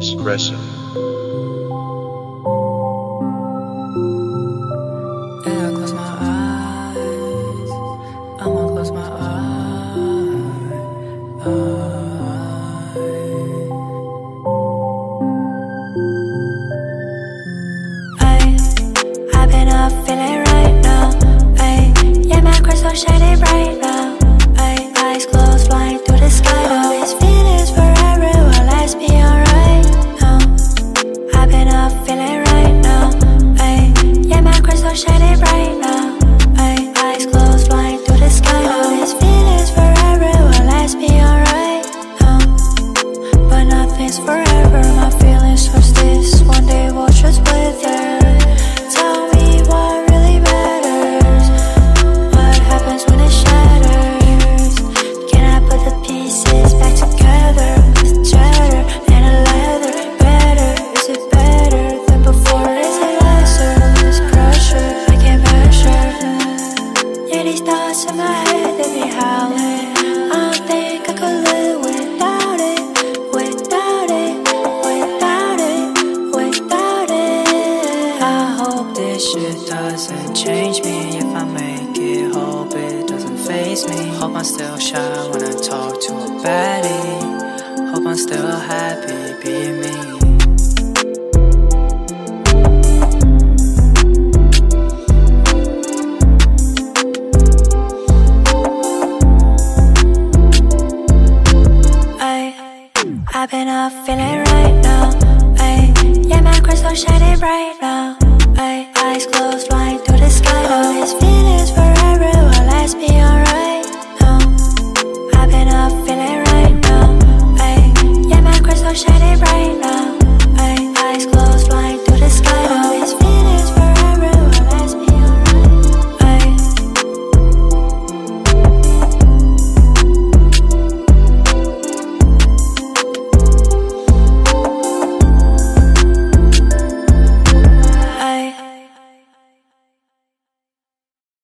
Espresso. Yeah, I close my eyes. I'ma close my eyes. I've been up feeling right now. Ay, yeah, my crystal shining bright shining bright now. Ay, eyes closed, flying through the sky. Now these feelings forever will last me alright. But nothing's forever. My feelings was this. One day we'll just wither. Thoughts in my head they be howling. I don't think I could live without it, without it, without it, without it. I hope this shit doesn't change me. If I make it, hope it doesn't faze me. Hope I'm still shy when I talk to a baddie. Hope I'm still happy being me. popping off, feeling right now. Ay. Yeah, my crystal shining bright now. Ay. Eyes closed, flying to the sky. Oh, these feeling's forever. Will last be alright? No, popping off, feeling right now. Ay. Yeah, my crystal shining bright now.